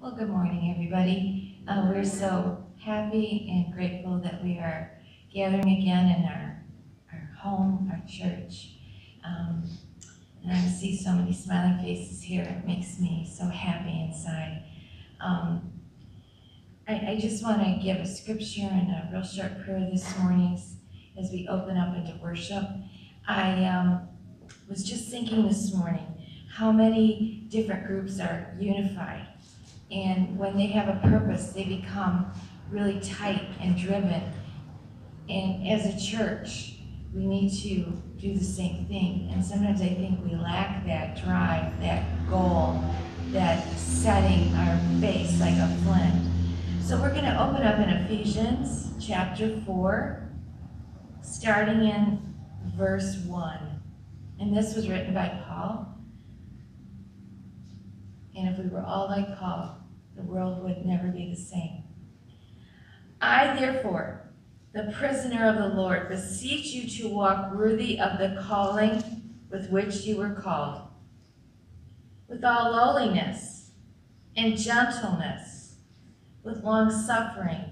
Well, good morning, everybody. Uh, we're so happy and grateful that we are gathering again in our, our home, our church. Um, and I see so many smiling faces here. It makes me so happy inside. Um, I, I just want to give a scripture and a real short prayer this morning as- we open up into worship. I um, was just thinking this morning how many different groups are unified. And when they have a purpose, they become really tight and driven. And as a church, we need to do the same thing. And sometimes I think we lack that drive, that goal, that setting our face like a flint. So we're going to open up in Ephesians chapter 4, starting in verse 1. And this was written by Paul. And if we were all like Paul, the world would never be the same. I, therefore, the prisoner of the Lord, beseech you to walk worthy of the calling with which you were called, with all lowliness and gentleness, with long suffering,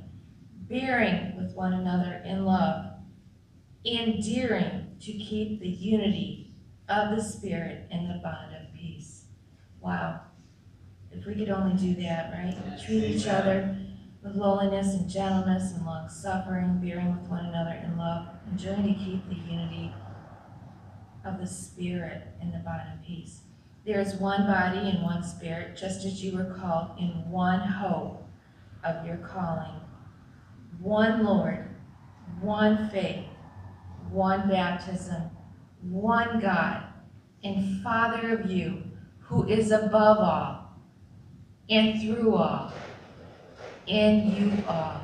bearing with one another in love, endearing to keep the unity of the Spirit in the bond of peace. Wow. If we could only do that, right? Treat each other with lowliness and gentleness and long suffering, bearing with one another in love, and enjoying to keep the unity of the Spirit in the bond of peace. There is one body and one Spirit, just as you were called in one hope of your calling, one Lord, one faith, one baptism, one God, and Father of you, who is above all, and through all, in you all.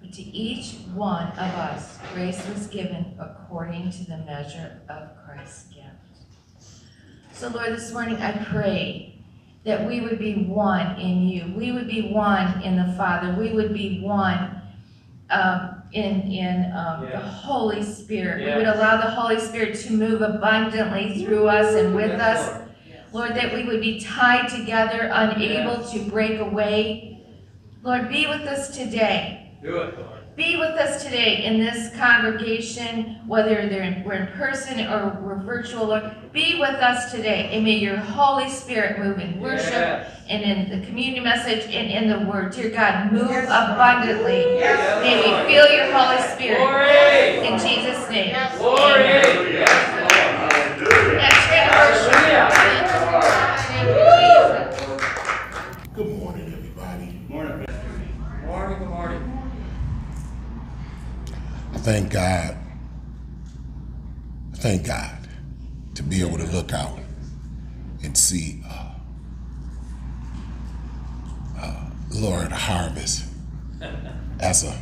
But to each one of us, grace was given according to the measure of Christ's gift. So, Lord, this morning I pray that we would be one in you. We would be one in the Father. We would be one um, in, in um, the Holy Spirit. We would allow the Holy Spirit to move abundantly through us and with Yes, us. Lord. Lord, that we would be tied together, unable to break away. Lord, be with us today. Do it, Lord. Be with us today in this congregation, whether they're in, we're in person or we're virtual. Lord, be with us today, and may your Holy Spirit move in worship Yes. and in the community message and in the Word. Dear God, move Yes. abundantly. Yes. May we feel your Holy Spirit Glory. in Jesus' name. Glory. Amen. Yes, Next Hallelujah. Thank you, Jesus. Good morning, everybody. Morning. Morning, good morning. I thank God. Thank God to be able to look out and see, uh, uh, Lord, harvest as a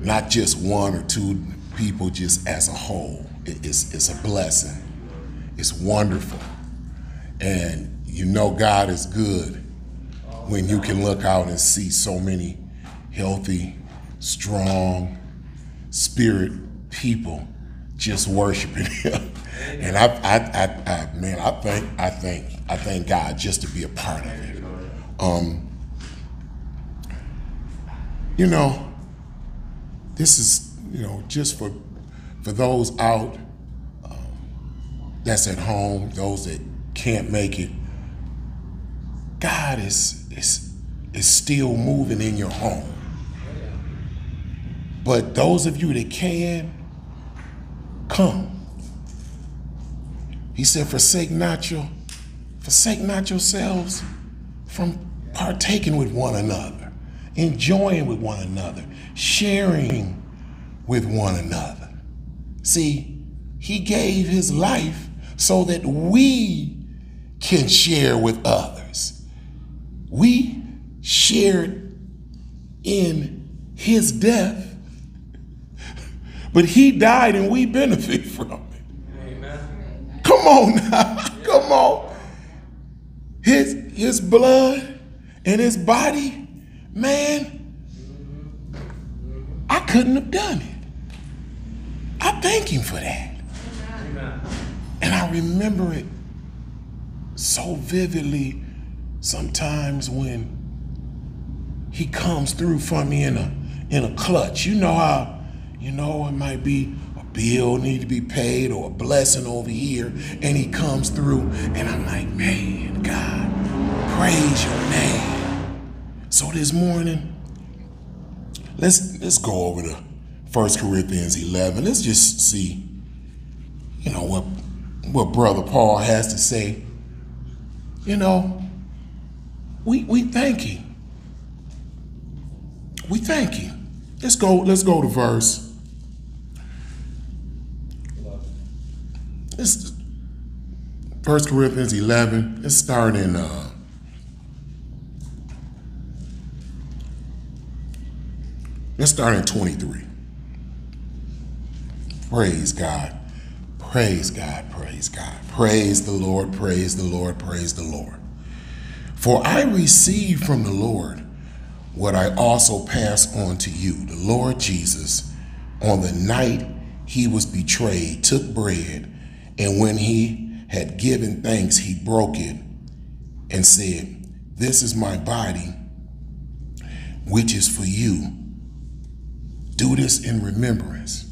not just one or two people, just as a whole. It- it's, it's a blessing. It's wonderful. And you know God is good when you can look out and see so many healthy, strong, spirit people just worshiping Him. And I, I, I, I, man, I thank, I thank, I thank God just to be a part of it. Um, you know, this is, you know, just for for those out um, that's at home, those that can't make it. God is is is still moving in your home. But those of you that can, come. He said, forsake not your, forsake not yourselves from partaking with one another, enjoying with one another, sharing with one another. See, he gave his life so that we can share with others. We shared in his death, but he died and we benefit from it. Amen. Come on now. Come on. His his blood and his body, man, I couldn't have done it. I thank him for that. Amen. And I remember it so vividly sometimes when he comes through for me in a in a clutch, you know how you know it might be a bill need to be paid or a blessing over here, and he comes through, and I'm like, man, God, praise your name. So this morning, let's let's go over to First Corinthians 11. Let's just see, you know what what brother Paul has to say. You know, we we thank him. We thank him. Let's go. Let's go to verse. It's First Corinthians 11. Let's start in. Uh, let's start in 23. Praise God. Praise God. Praise God. Praise the Lord. Praise the Lord. Praise the Lord. For I received from the Lord what I also pass on to you. The Lord Jesus, on the night he was betrayed, took bread, and when he had given thanks, he broke it and said, This is my body, which is for you. Do this in remembrance.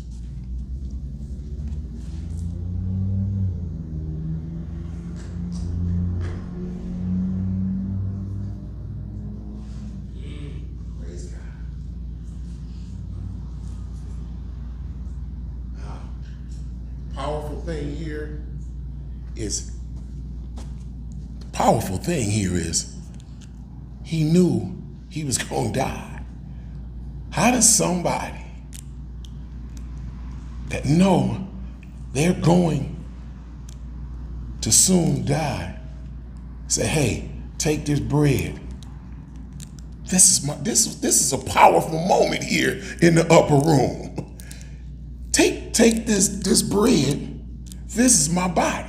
Thing here is he knew he was going to die. How does somebody that know they're going to soon die say, "Hey, take this bread." This is my this is this is a powerful moment here in the upper room. Take take this this bread. This is my body.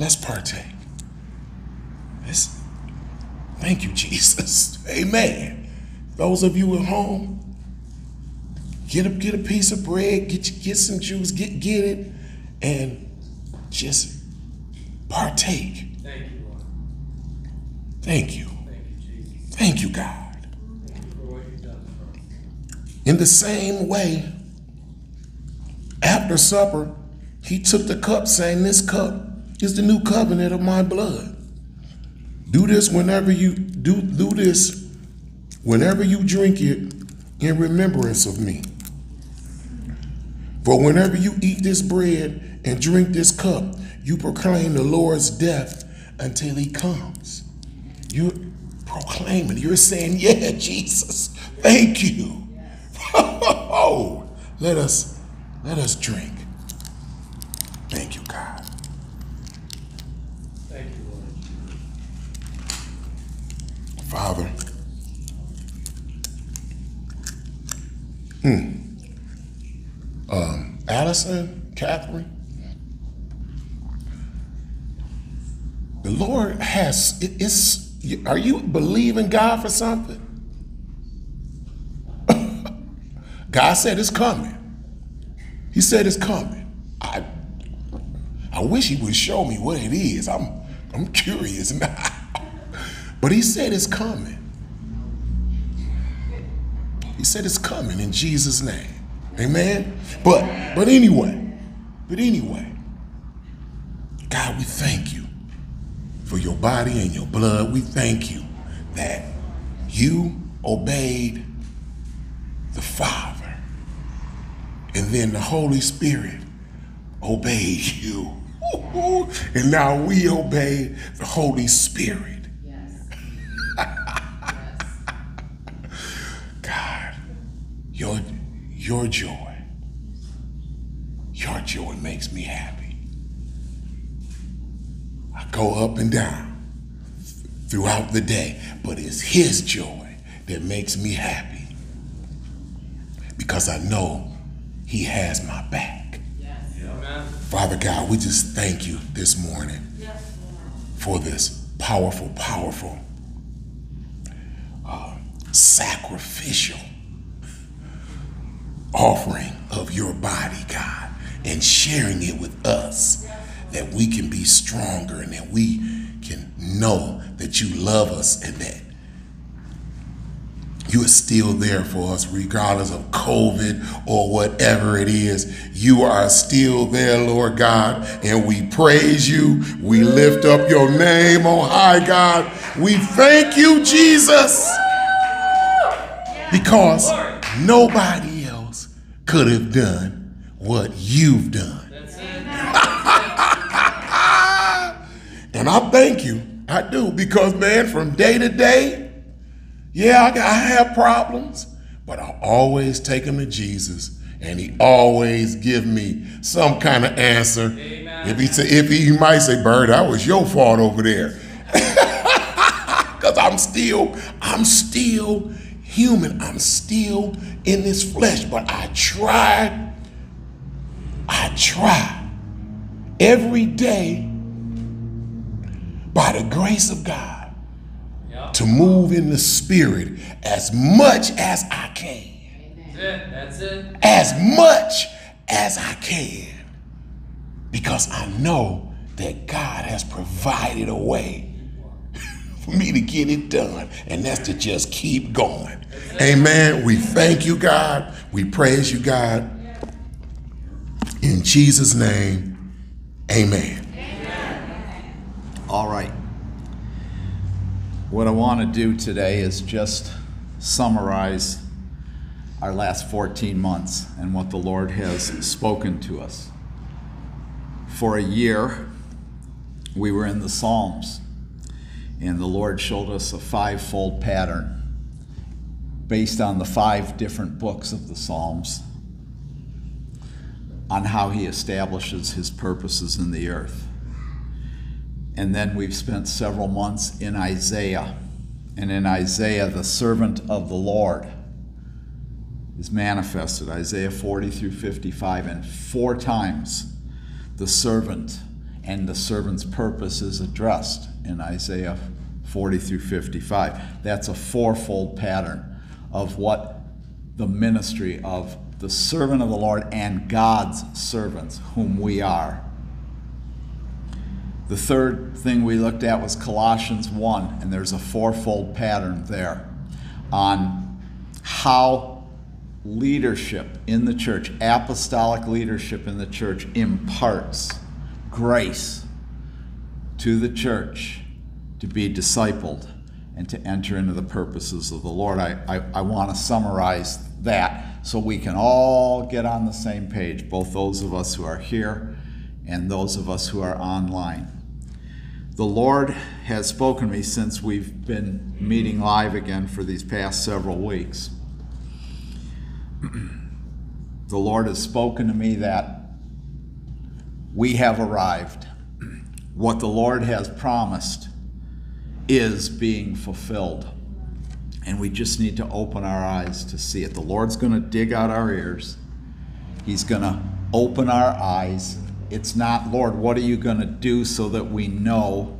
Let's partake. This, thank you, Jesus. Amen. Those of you at home, get a get a piece of bread, get you, get some juice, get get it, and just partake. Thank you, Lord. Thank you. Thank you, Jesus. Thank you, God. Thank you for what you've done. In the same way, after supper, he took the cup, saying, This cup is the new covenant of my blood. Do this whenever you do do this whenever you drink it in remembrance of me. For whenever you eat this bread and drink this cup, you proclaim the Lord's death until he comes. You're proclaiming, you're saying, Yeah, Jesus, thank you. Oh, let us let us drink. Thank you, God. Thank you, Lord. Father. Hmm. Um, Allison, Catherine. The Lord has it, it's are you believing God for something? God said it's coming. He said it's coming. I I wish he would show me what it is. I'm I'm curious now. But he said it's coming. He said it's coming in Jesus' name. Amen. But but anyway, but anyway, God, we thank you for your body and your blood. We thank you that you obeyed the Father. And then the Holy Spirit obeyed you. And now we obey the Holy Spirit. God, your your joy, your joy makes me happy. I go up and down throughout the day, but it's His joy that makes me happy because I know He has my back. Amen. Father God, we just thank you this morning for this powerful, powerful, uh, sacrificial offering of your body, God, and sharing it with us. that we can be stronger and that we can know that you love us and that you are still there for us, regardless of COVID or whatever it is. You are still there, Lord God, and we praise you. We lift up your name on high, God. We thank you, Jesus, because nobody could have done what you've done. And I thank you. I do. Because, man, from day to day, yeah, I, I have problems, but I always take them to Jesus. And he always give me some kind of answer. Amen. If he say, if he, he might say, Bird, that was your fault over there. Because I'm still, I'm still human. I'm still in this flesh. But I try, I try every day by the grace of God Yep. to move in the spirit as much as I can. That's it. That's it. As much as I can. Because I know that God has provided a way for me to get it done. And that's to just keep going. Amen. We thank you, God. We praise you, God. In Jesus' name, amen. All right. What I want to do today is just summarize our last 14 months and what the Lord has spoken to us. For a year, we were in the Psalms, and the Lord showed us a five-fold pattern based on the five different books of the Psalms on how He establishes His purposes in the earth. And then we've spent several months in Isaiah. And in Isaiah, the servant of the Lord is manifested Isaiah 40 through 55. And four times the servant and the servant's purpose is addressed in Isaiah 40 through 55. That's a fourfold pattern of what the ministry of the servant of the Lord and God's servants, whom we are, the third thing we looked at was Colossians 1, and there's a fourfold pattern there on how leadership in the church, apostolic leadership in the church, imparts grace to the church to be discipled and to enter into the purposes of the Lord. I, I, I want to summarize that so we can all get on the same page, both those of us who are here and those of us who are online. The Lord has spoken to me since we've been meeting live again for these past several weeks. the Lord has spoken to me that we have arrived. What the Lord has promised is being fulfilled. And we just need to open our eyes to see it. The Lord's going to dig out our ears, He's going to open our eyes it's not, Lord, what are you going to do so that we know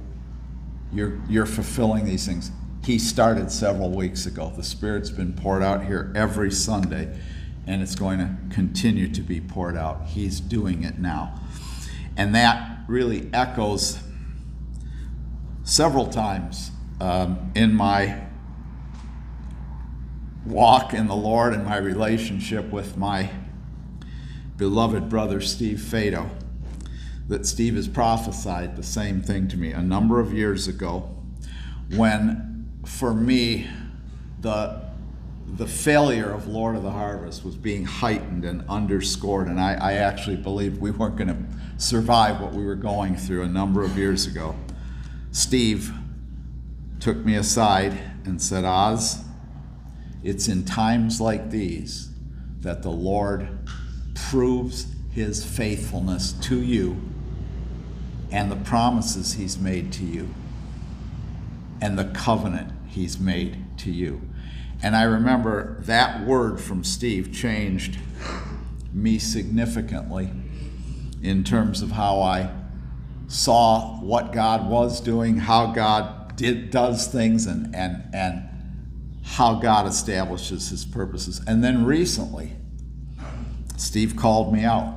you're, you're fulfilling these things? He started several weeks ago. The Spirit's been poured out here every Sunday, and it's going to continue to be poured out. He's doing it now. And that really echoes several times um, in my walk in the Lord and my relationship with my beloved brother Steve Fado that Steve has prophesied the same thing to me a number of years ago when, for me, the, the failure of Lord of the Harvest was being heightened and underscored, and I, I actually believed we weren't going to survive what we were going through a number of years ago. Steve took me aside and said, Oz, it's in times like these that the Lord proves his faithfulness to you and the promises he's made to you and the covenant he's made to you. And I remember that word from Steve changed me significantly in terms of how I saw what God was doing, how God did does things and and and how God establishes his purposes. And then recently, Steve called me out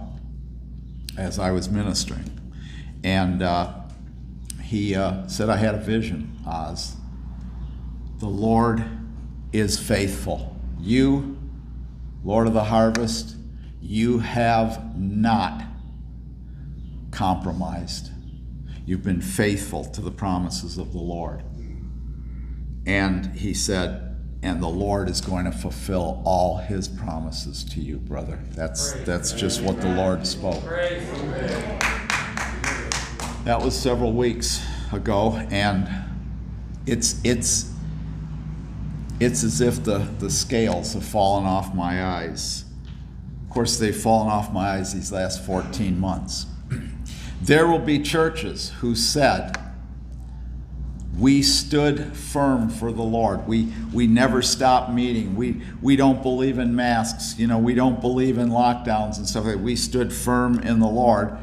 as I was ministering And uh, he uh, said, I had a vision, Oz. The Lord is faithful. You, Lord of the harvest, you have not compromised. You've been faithful to the promises of the Lord. And he said, and the Lord is going to fulfill all his promises to you, brother. That's that's just what the Lord spoke. That was several weeks ago, and it's it's it's as if the, the scales have fallen off my eyes. Of course, they've fallen off my eyes these last 14 months. There will be churches who said, we stood firm for the Lord. We, we never stopped meeting. We, we don't believe in masks. You know, we don't believe in lockdowns and stuff like that. We stood firm in the Lord,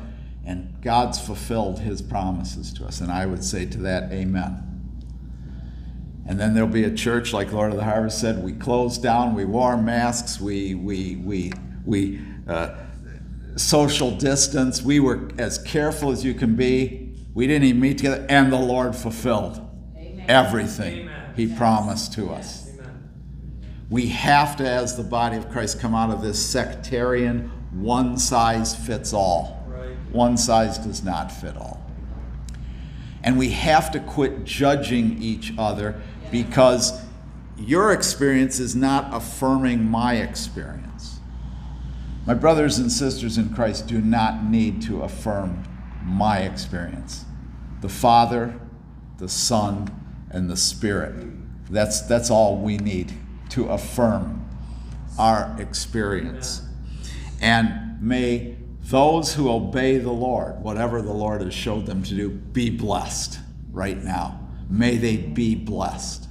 and God's fulfilled his promises to us. And I would say to that, Amen. And then there'll be a church like Lord of the Harvest said, we closed down, we wore masks, we, we, we, we uh, social distance, we were as careful as you can be. We didn't even meet together, and the Lord fulfilled everything Amen. He promised to us. Amen. We have to, as the body of Christ, come out of this sectarian, one size fits all. Right. One size does not fit all. And we have to quit judging each other because your experience is not affirming my experience. My brothers and sisters in Christ do not need to affirm my experience. The Father, the Son, and the Spirit. That's, that's all we need to affirm our experience. And may those who obey the Lord, whatever the Lord has showed them to do, be blessed right now. May they be blessed.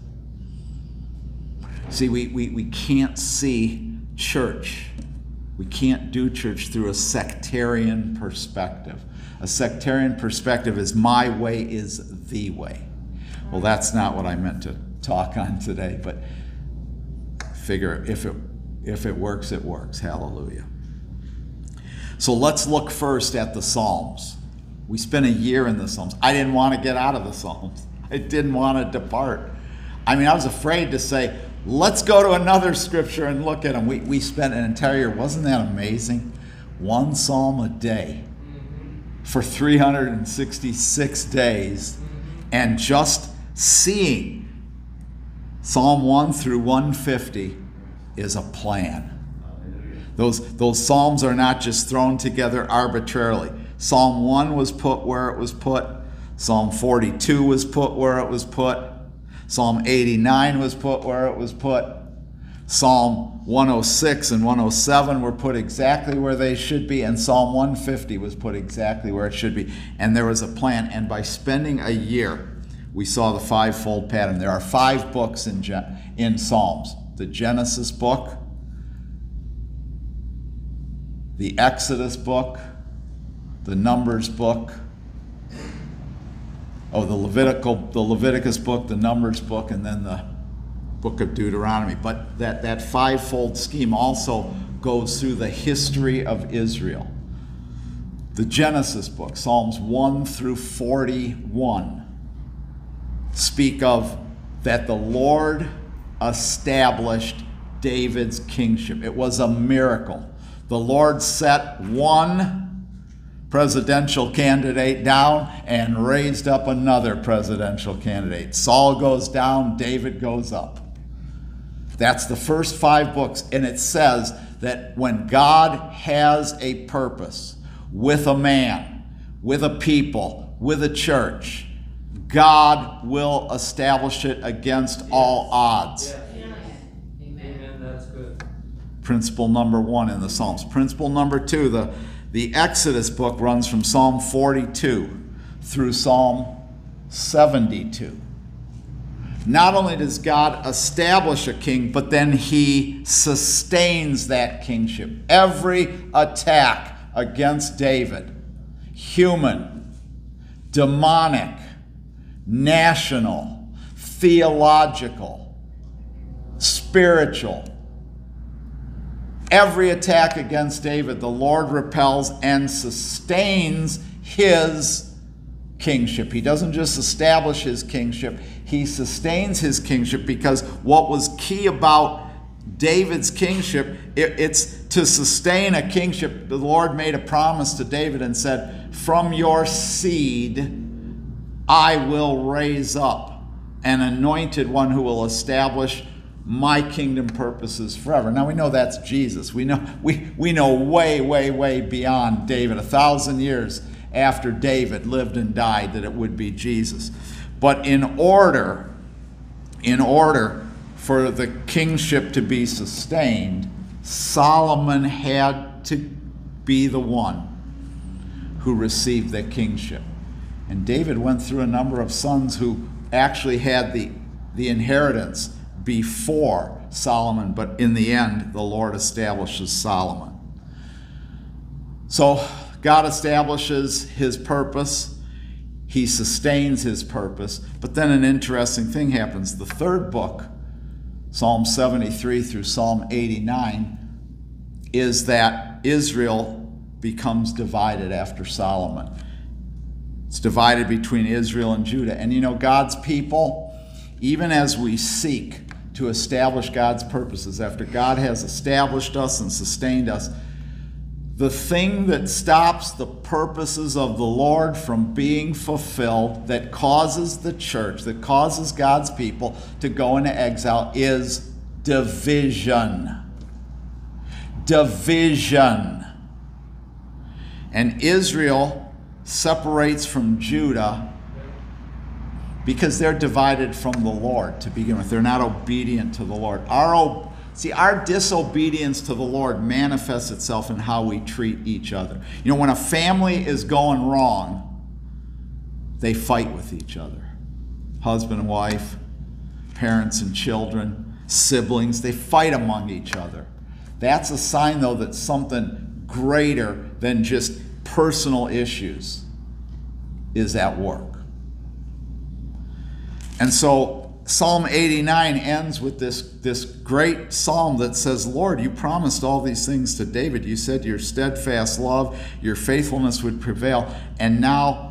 See, we, we, we can't see church. We can't do church through a sectarian perspective. A sectarian perspective is my way is the way. Well, that's not what I meant to talk on today, but figure if it if it works, it works. Hallelujah. So let's look first at the Psalms. We spent a year in the Psalms. I didn't want to get out of the Psalms. I didn't want to depart. I mean, I was afraid to say, let's go to another scripture and look at them. We, we spent an entire year. Wasn't that amazing? One psalm a day for 366 days and just seeing Psalm 1 through 150 is a plan. Those, those psalms are not just thrown together arbitrarily. Psalm 1 was put where it was put, Psalm 42 was put where it was put, Psalm 89 was put where it was put. Psalm 106 and 107 were put exactly where they should be, and Psalm 150 was put exactly where it should be. And there was a plan. And by spending a year, we saw the fivefold pattern. There are five books in, in Psalms the Genesis book, the Exodus book, the Numbers book, oh, the Levitical, the Leviticus book, the Numbers book, and then the book of Deuteronomy. But that, that fivefold scheme also goes through the history of Israel. The Genesis book, Psalms 1 through 41, speak of that the Lord established David's kingship. It was a miracle. The Lord set one presidential candidate down and raised up another presidential candidate. Saul goes down, David goes up. That's the first five books, and it says that when God has a purpose with a man, with a people, with a church, God will establish it against all odds. Amen. That's good. Principle number one in the Psalms. Principle number two, the, the Exodus book runs from Psalm 42 through Psalm 72. Not only does God establish a king, but then he sustains that kingship. Every attack against David, human, demonic, national, theological, spiritual, every attack against David, the Lord repels and sustains his kingship. He doesn't just establish his kingship, he sustains his kingship because what was key about David's kingship, it, it's to sustain a kingship. The Lord made a promise to David and said, From your seed I will raise up an anointed one who will establish my kingdom purposes forever. Now we know that's Jesus. We know we, we know way, way, way beyond David, a thousand years after David lived and died, that it would be Jesus. But in order, in order for the kingship to be sustained, Solomon had to be the one who received the kingship. And David went through a number of sons who actually had the, the inheritance before Solomon, but in the end, the Lord establishes Solomon. So God establishes his purpose, he sustains his purpose, but then an interesting thing happens. The third book, Psalm 73 through Psalm 89, is that Israel becomes divided after Solomon. It's divided between Israel and Judah. And you know, God's people, even as we seek to establish God's purposes, after God has established us and sustained us, the thing that stops the purposes of the Lord from being fulfilled, that causes the church, that causes God's people to go into exile, is division. Division. And Israel separates from Judah because they're divided from the Lord to begin with. They're not obedient to the Lord. Our see our disobedience to the Lord manifests itself in how we treat each other. You know, when a family is going wrong, they fight with each other. Husband and wife, parents and children, siblings, they fight among each other. That's a sign though that something greater than just personal issues is at work. And so Psalm 89 ends with this, this great psalm that says, Lord, you promised all these things to David. You said your steadfast love, your faithfulness would prevail. And now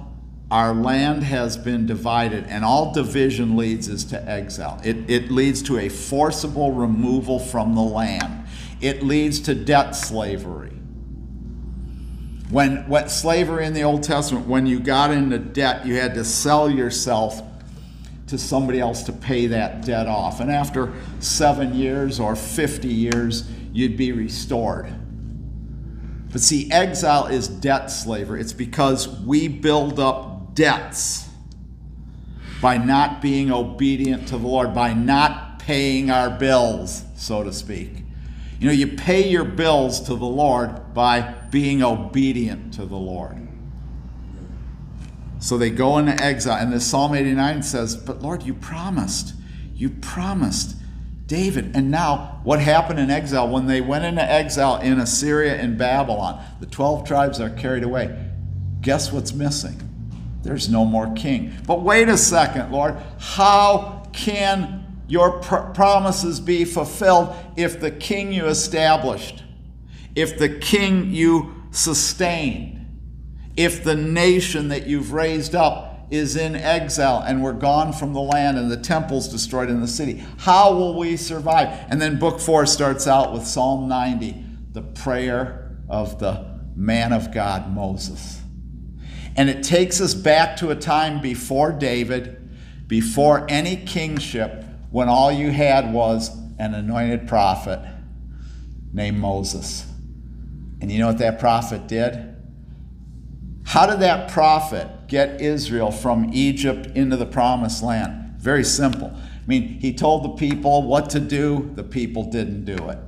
our land has been divided, and all division leads is to exile. It, it leads to a forcible removal from the land, it leads to debt slavery. When what slavery in the Old Testament, when you got into debt, you had to sell yourself to somebody else to pay that debt off. And after seven years or 50 years, you'd be restored. But see, exile is debt slavery. It's because we build up debts by not being obedient to the Lord, by not paying our bills, so to speak. You know, you pay your bills to the Lord by being obedient to the Lord. So they go into exile. And this Psalm 89 says, But Lord, you promised. You promised David. And now, what happened in exile? When they went into exile in Assyria and Babylon, the 12 tribes are carried away. Guess what's missing? There's no more king. But wait a second, Lord. How can your pr- promises be fulfilled if the king you established, if the king you sustained, if the nation that you've raised up is in exile and we're gone from the land and the temple's destroyed in the city? How will we survive? And then book four starts out with Psalm 90, the prayer of the man of God, Moses. And it takes us back to a time before David, before any kingship, when all you had was an anointed prophet named Moses. And you know what that prophet did? How did that prophet get Israel from Egypt into the promised land? Very simple. I mean, he told the people what to do, the people didn't do it.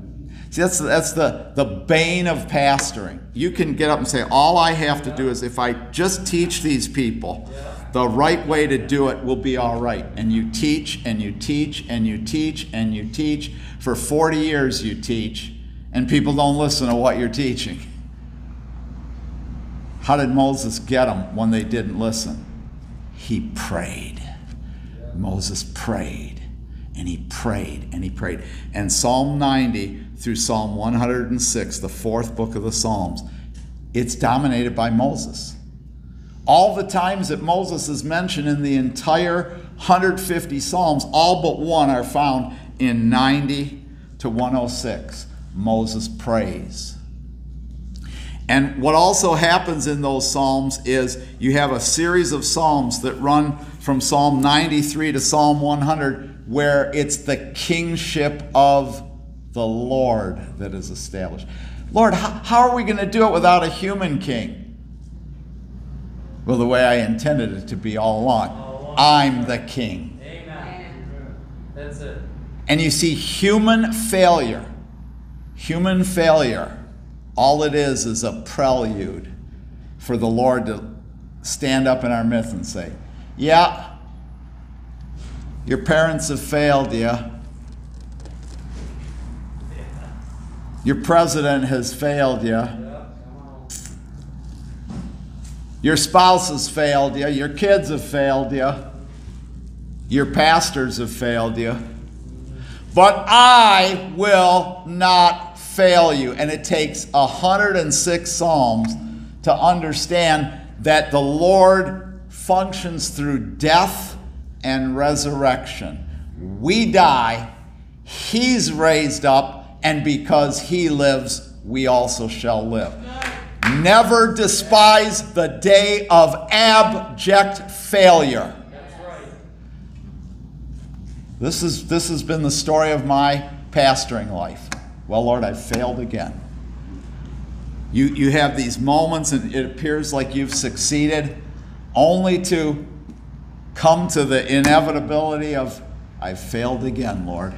See, that's, that's the, the bane of pastoring. You can get up and say, All I have to do is if I just teach these people the right way to do it, will be all right. And you teach and you teach and you teach and you teach. For 40 years, you teach, and people don't listen to what you're teaching. How did Moses get them when they didn't listen? He prayed. Moses prayed and he prayed and he prayed. And Psalm 90 through Psalm 106, the fourth book of the Psalms, it's dominated by Moses. All the times that Moses is mentioned in the entire 150 Psalms, all but one are found in 90 to 106. Moses prays. And what also happens in those Psalms is you have a series of Psalms that run from Psalm 93 to Psalm 100, where it's the kingship of the Lord that is established. Lord, how, how are we going to do it without a human king? Well, the way I intended it to be all along. I'm the king. Amen. That's it. And you see, human failure, human failure, all it is is a prelude for the Lord to stand up in our midst and say, Yeah, your parents have failed you. Your president has failed you. Your spouse has failed you. Your kids have failed you. Your pastors have failed you. But I will not fail you. And it takes 106 Psalms to understand that the Lord functions through death and resurrection. We die, He's raised up, and because He lives, we also shall live. Never despise the day of abject failure. This, is, this has been the story of my pastoring life. Well, Lord, I've failed again. You, you have these moments, and it appears like you've succeeded, only to come to the inevitability of, I've failed again, Lord.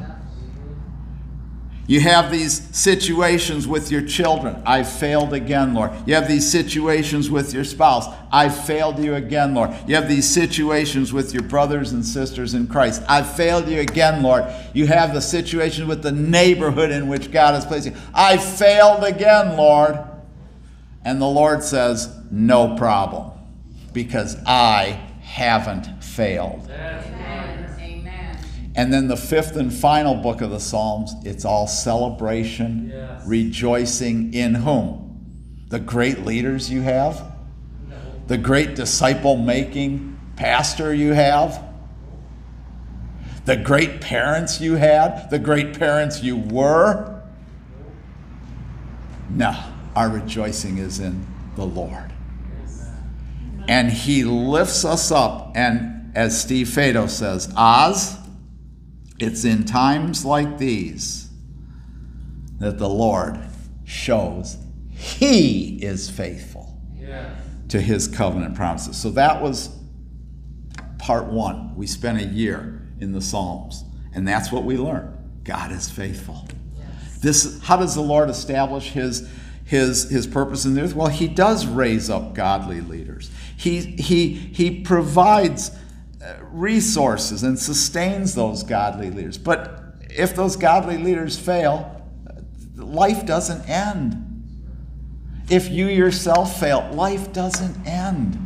You have these situations with your children. I've failed again, Lord. You have these situations with your spouse. I've failed you again, Lord. You have these situations with your brothers and sisters in Christ. I've failed you again, Lord. You have the situation with the neighborhood in which God has placed you. I've failed again, Lord. And the Lord says, No problem, because I haven't failed. And then the fifth and final book of the Psalms, it's all celebration, Yes. rejoicing in whom? The great leaders you have, the great disciple making pastor you have, the great parents you had, the great parents you were. No, our rejoicing is in the Lord. And He lifts us up. And as Steve Fado says, Oz, it's in times like these that the Lord shows He is faithful Yes. to His covenant promises. So that was part one. We spent a year in the Psalms, and that's what we learned. God is faithful. This, how does the Lord establish His his, his purpose in the earth? Well, he does raise up godly leaders. He, he, he provides resources and sustains those godly leaders. But if those godly leaders fail, life doesn't end. If you yourself fail, life doesn't end.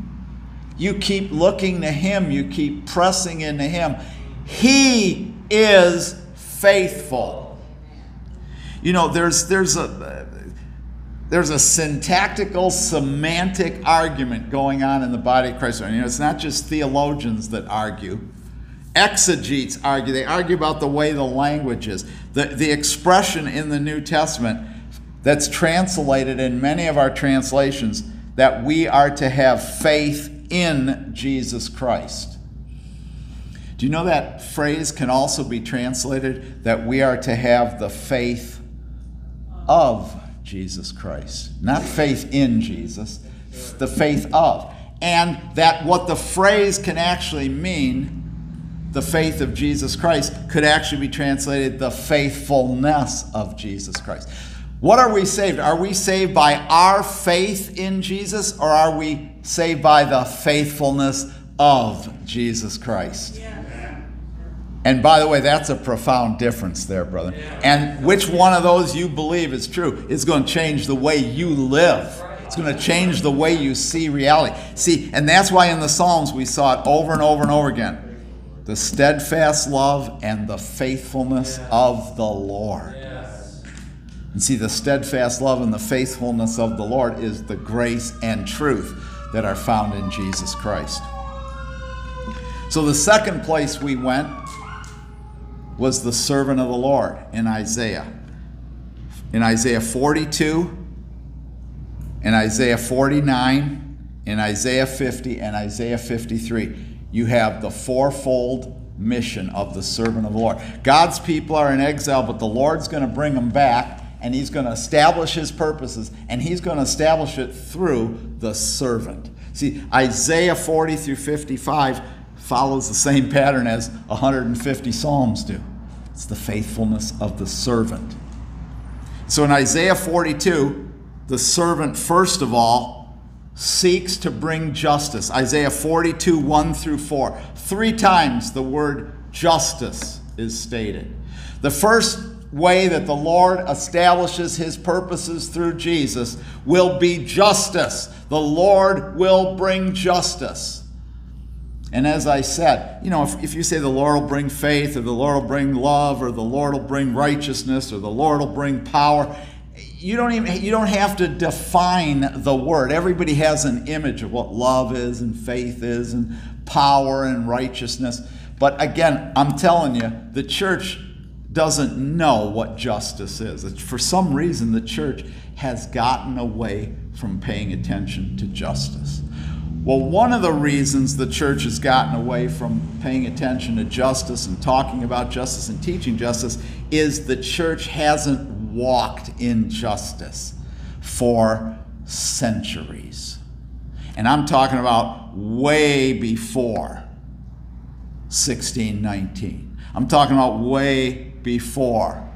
You keep looking to Him, you keep pressing into Him. He is faithful. You know, there's, there's a. There's a syntactical, semantic argument going on in the body of Christ. You know, it's not just theologians that argue. Exegetes argue. They argue about the way the language is. The, the expression in the New Testament that's translated in many of our translations that we are to have faith in Jesus Christ. Do you know that phrase can also be translated that we are to have the faith of Jesus Christ? Not faith in Jesus, the faith of. And that what the phrase can actually mean, the faith of Jesus Christ, could actually be translated the faithfulness of Jesus Christ. What are we saved? Are we saved by our faith in Jesus or are we saved by the faithfulness of Jesus Christ? And by the way, that's a profound difference there, brother. And which one of those you believe is true is going to change the way you live. It's going to change the way you see reality. See, and that's why in the Psalms we saw it over and over and over again the steadfast love and the faithfulness of the Lord. Yes. And see, the steadfast love and the faithfulness of the Lord is the grace and truth that are found in Jesus Christ. So the second place we went was the servant of the Lord in Isaiah. In Isaiah 42, in Isaiah 49, in Isaiah 50, and Isaiah 53, you have the fourfold mission of the servant of the Lord. God's people are in exile, but the Lord's going to bring them back, and He's going to establish His purposes, and He's going to establish it through the servant. See, Isaiah 40 through 55 follows the same pattern as 150 Psalms do. It's the faithfulness of the servant. So in Isaiah 42, the servant, first of all, seeks to bring justice. Isaiah 42, 1 through 4. Three times the word justice is stated. The first way that the Lord establishes his purposes through Jesus will be justice. The Lord will bring justice. And as I said, you know, if, if you say the Lord will bring faith, or the Lord will bring love, or the Lord will bring righteousness, or the Lord will bring power, you don't even you don't have to define the word. Everybody has an image of what love is and faith is and power and righteousness. But again, I'm telling you, the church doesn't know what justice is. It's, for some reason, the church has gotten away from paying attention to justice. Well, one of the reasons the church has gotten away from paying attention to justice and talking about justice and teaching justice is the church hasn't walked in justice for centuries. And I'm talking about way before 1619. I'm talking about way before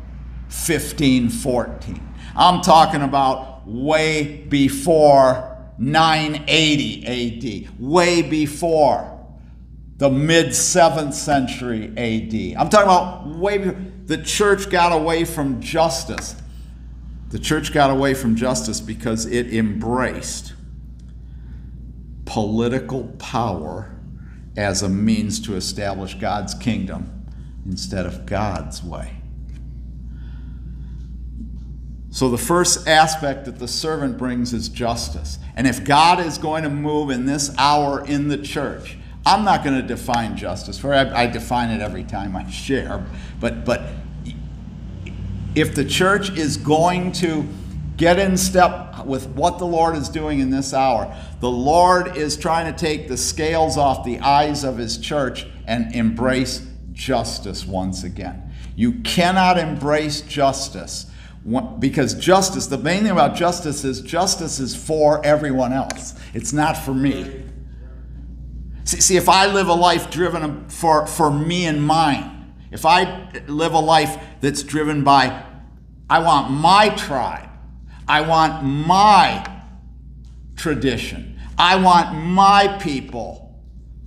1514. I'm talking about way before 980 AD, way before the mid 7th century AD. I'm talking about way before. The church got away from justice. The church got away from justice because it embraced political power as a means to establish God's kingdom instead of God's way. So, the first aspect that the servant brings is justice. And if God is going to move in this hour in the church, I'm not going to define justice for I, I define it every time I share, but but if the church is going to get in step with what the Lord is doing in this hour, the Lord is trying to take the scales off the eyes of his church and embrace justice once again. You cannot embrace justice because justice, the main thing about justice is justice is for everyone else. It's not for me. See, see if I live a life driven for, for me and mine, if I live a life that's driven by, I want my tribe, I want my tradition, I want my people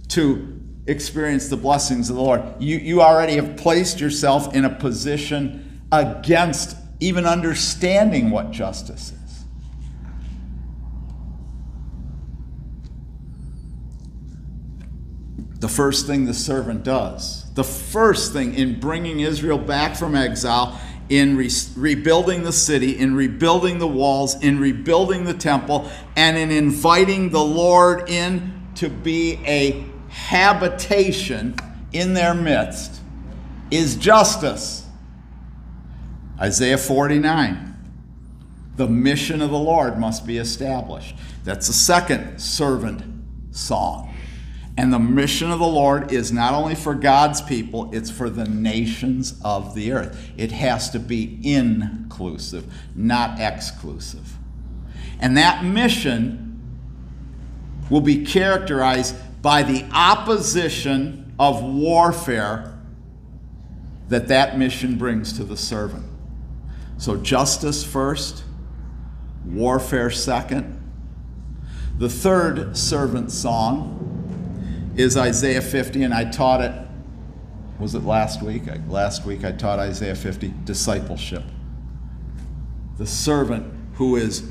to experience the blessings of the Lord, you, you already have placed yourself in a position against even understanding what justice is. The first thing the servant does, the first thing in bringing Israel back from exile, in re- rebuilding the city, in rebuilding the walls, in rebuilding the temple, and in inviting the Lord in to be a habitation in their midst, is justice. Isaiah 49. The mission of the Lord must be established. That's the second servant song. And the mission of the Lord is not only for God's people, it's for the nations of the earth. It has to be inclusive, not exclusive. And that mission will be characterized by the opposition of warfare that that mission brings to the servant. So, justice first, warfare second. The third servant song is Isaiah 50, and I taught it, was it last week? Last week I taught Isaiah 50, discipleship. The servant who is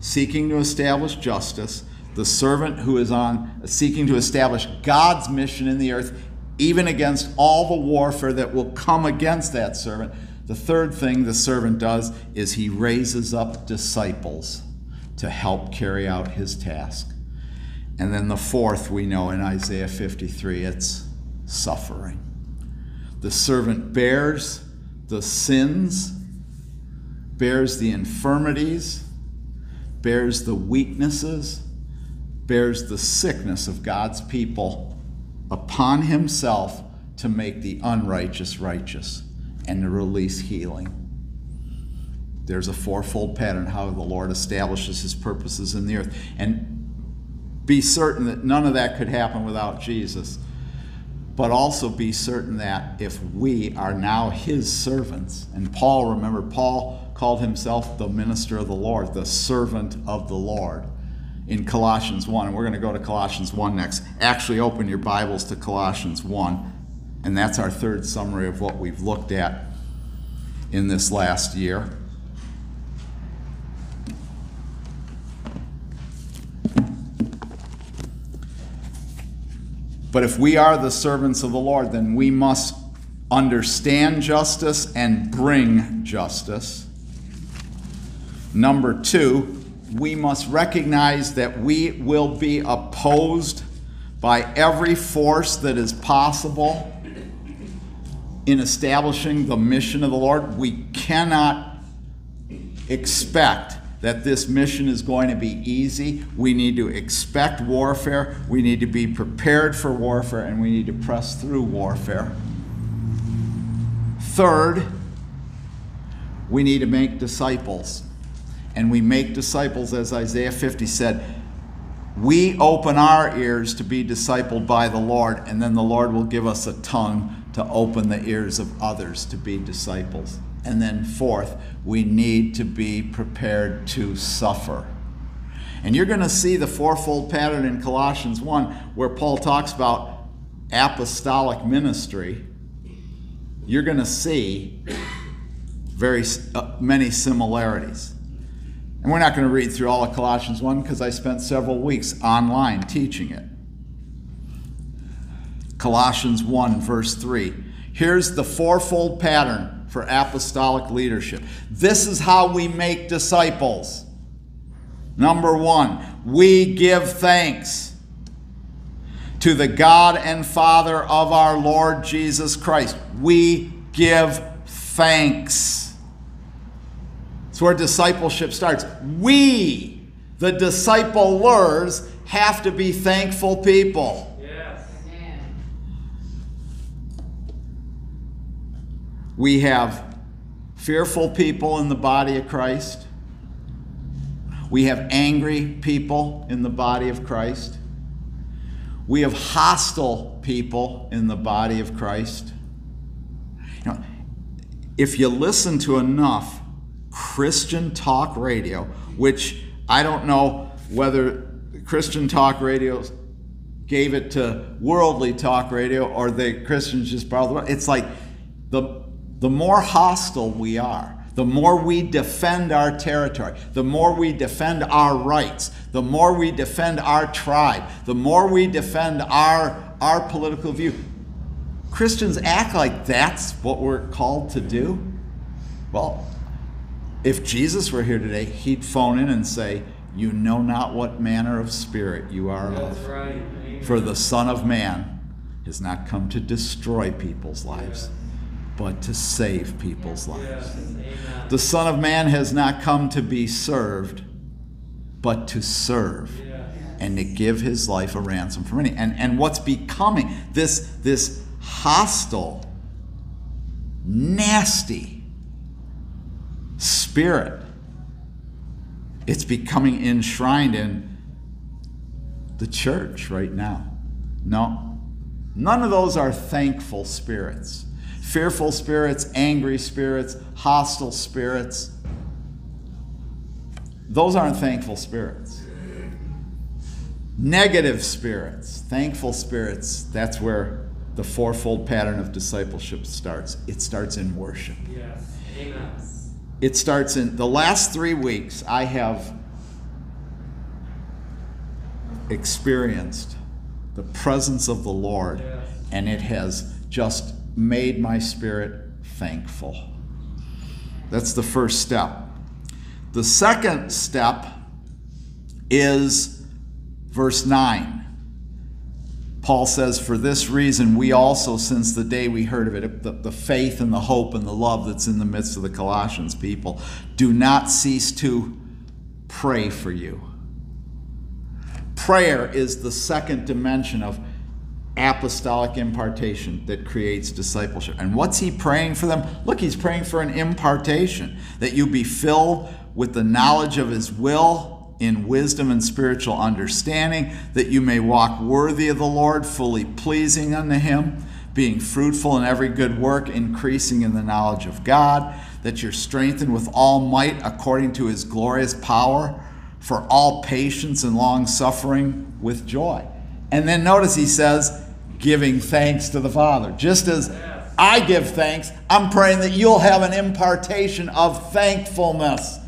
seeking to establish justice, the servant who is on seeking to establish God's mission in the earth, even against all the warfare that will come against that servant. The third thing the servant does is he raises up disciples to help carry out his task. And then the fourth we know in Isaiah 53 it's suffering. The servant bears the sins, bears the infirmities, bears the weaknesses, bears the sickness of God's people upon himself to make the unrighteous righteous and to release healing. There's a fourfold pattern how the Lord establishes his purposes in the earth. And be certain that none of that could happen without Jesus. But also be certain that if we are now his servants, and Paul, remember, Paul called himself the minister of the Lord, the servant of the Lord in Colossians 1. And we're going to go to Colossians 1 next. Actually, open your Bibles to Colossians 1. And that's our third summary of what we've looked at in this last year. But if we are the servants of the Lord, then we must understand justice and bring justice. Number two, we must recognize that we will be opposed by every force that is possible in establishing the mission of the Lord. We cannot expect that this mission is going to be easy. We need to expect warfare. We need to be prepared for warfare, and we need to press through warfare. Third, we need to make disciples. And we make disciples, as Isaiah 50 said, we open our ears to be discipled by the Lord, and then the Lord will give us a tongue to open the ears of others to be disciples. And then, fourth, we need to be prepared to suffer. And you're going to see the fourfold pattern in Colossians 1, where Paul talks about apostolic ministry. You're going to see very uh, many similarities. And we're not going to read through all of Colossians 1 because I spent several weeks online teaching it. Colossians 1, verse 3. Here's the fourfold pattern for apostolic leadership. This is how we make disciples. Number one, we give thanks to the God and Father of our Lord Jesus Christ. We give thanks. That's where discipleship starts. We, the disciplers, have to be thankful people. Yes. We have fearful people in the body of Christ. We have angry people in the body of Christ. We have hostile people in the body of Christ. You know, if you listen to enough Christian talk radio, which I don't know whether Christian talk radio gave it to worldly talk radio or the Christians just borrowed it. It's like the, the more hostile we are, the more we defend our territory, the more we defend our rights, the more we defend our tribe, the more we defend our, our political view. Christians act like that's what we're called to do. Well, if Jesus were here today, he'd phone in and say, You know not what manner of spirit you are That's of. right. For the Son of Man has not come to destroy people's lives, but to save people's lives. Yes. The Son of Man has not come to be served, but to serve Yes. and to give his life a ransom for many. And, and what's becoming this, this hostile, nasty spirit, it's becoming enshrined in the church right now. No, none of those are thankful spirits. Fearful spirits, angry spirits, hostile spirits. Those aren't thankful spirits. Negative spirits, thankful spirits, that's where the fourfold pattern of discipleship starts. It starts in worship. Yes. Amen. It starts in the last three weeks, I have experienced the presence of the Lord, Yes. and it has just made my spirit thankful. That's the first step. The second step is Verse 9. Paul says, For this reason, we also, since the day we heard of it, the, the, faith and the hope and the love that's in the midst of the Colossians people, do not cease to pray for you. Prayer is the second dimension of apostolic impartation that creates discipleship. And what's he praying for them? Look, he's praying for an impartation, that you be filled with the knowledge of his will in wisdom and spiritual understanding, that you may walk worthy of the Lord, fully pleasing unto him, being fruitful in every good work, increasing in the knowledge of God, that you're strengthened with all might according to his glorious power, for all patience and long suffering with joy. And then notice he says, giving thanks to the Father. Just as I give thanks, I'm praying that you'll have an impartation of thankfulness.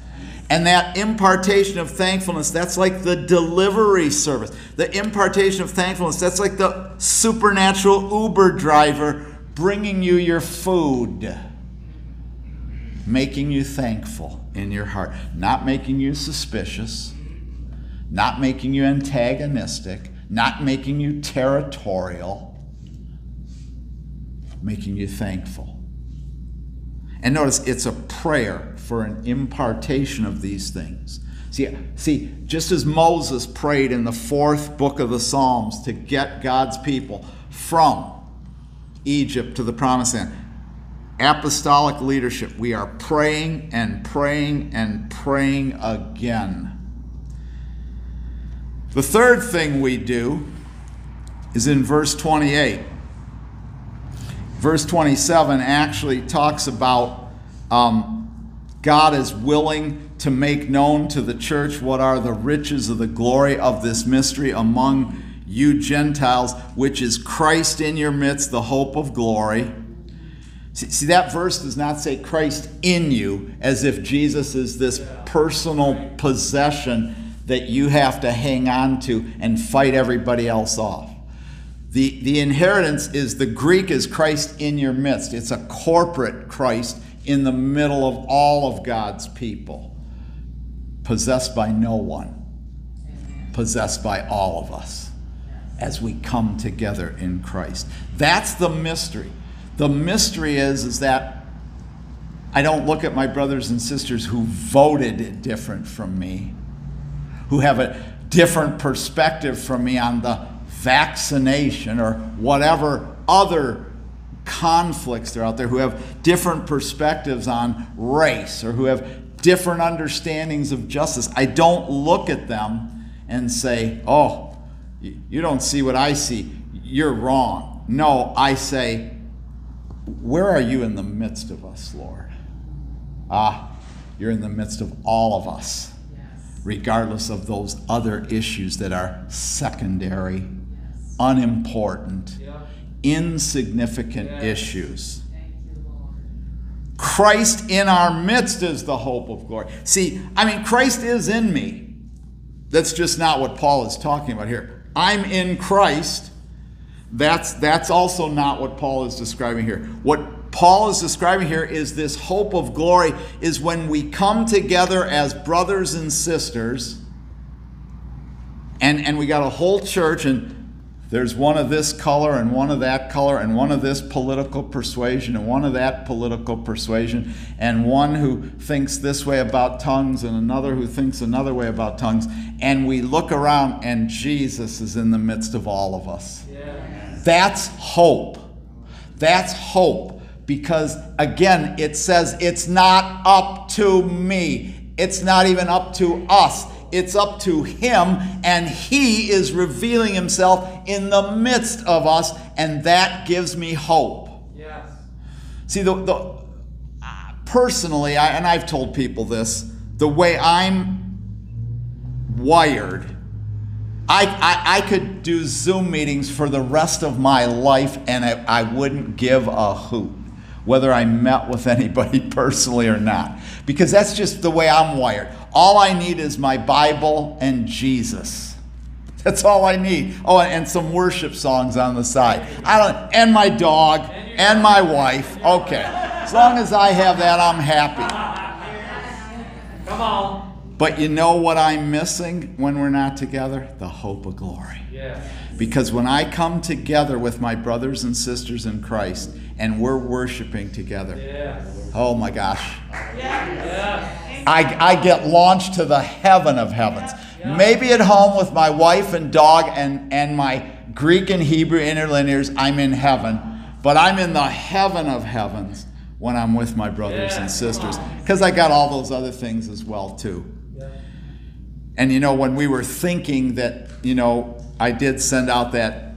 And that impartation of thankfulness, that's like the delivery service. The impartation of thankfulness, that's like the supernatural Uber driver bringing you your food, making you thankful in your heart, not making you suspicious, not making you antagonistic, not making you territorial, making you thankful. And notice it's a prayer for an impartation of these things. See, see, just as Moses prayed in the fourth book of the Psalms to get God's people from Egypt to the promised land, apostolic leadership, we are praying and praying and praying again. The third thing we do is in verse 28 verse 27 actually talks about um, God is willing to make known to the church what are the riches of the glory of this mystery among you Gentiles, which is Christ in your midst, the hope of glory. See, see, that verse does not say Christ in you as if Jesus is this personal possession that you have to hang on to and fight everybody else off. The, the inheritance is the Greek is Christ in your midst. It's a corporate Christ in the middle of all of God's people, possessed by no one, possessed by all of us as we come together in Christ. That's the mystery. The mystery is, is that I don't look at my brothers and sisters who voted different from me, who have a different perspective from me on the vaccination or whatever other conflicts that are out there, who have different perspectives on race or who have different understandings of justice. I don't look at them and say, oh, you don't see what I see. You're wrong. No, I say, where are you in the midst of us, Lord? Ah, you're in the midst of all of us, regardless of those other issues that are secondary unimportant, Yeah. insignificant Yes. issues. Christ in our midst is the hope of glory. See, I mean, Christ is in me. That's just not what Paul is talking about here. I'm in Christ. That's, that's also not what Paul is describing here. What Paul is describing here is this hope of glory is when we come together as brothers and sisters, and, and we got a whole church, and there's one of this color and one of that color and one of this political persuasion and one of that political persuasion and one who thinks this way about tongues and another who thinks another way about tongues and we look around and Jesus is in the midst of all of us. Yes. That's hope. That's hope because again it says it's not up to me. It's not even up to us. It's up to him, and he is revealing himself in the midst of us, and that gives me hope. Yes. See, the, the personally, I, and I've told people this, the way I'm wired, I, I, I could do Zoom meetings for the rest of my life, and I, I wouldn't give a hoot whether I met with anybody personally or not, because that's just the way I'm wired. All I need is my Bible and Jesus. That's all I need. Oh, and some worship songs on the side. I don't, and my dog and my wife. Okay, as long as I have that, I'm happy. Come on. But you know what I'm missing when we're not together? The hope of glory. Yes. Because when I come together with my brothers and sisters in Christ and we're worshiping together, Yes. oh my gosh, Yes. I, I get launched to the heaven of heavens. Maybe at home with my wife and dog and, and my Greek and Hebrew interlinears, I'm in heaven. But I'm in the heaven of heavens when I'm with my brothers and sisters. Because I got all those other things as well, too. And you know, when we were thinking that, you know, I did send out that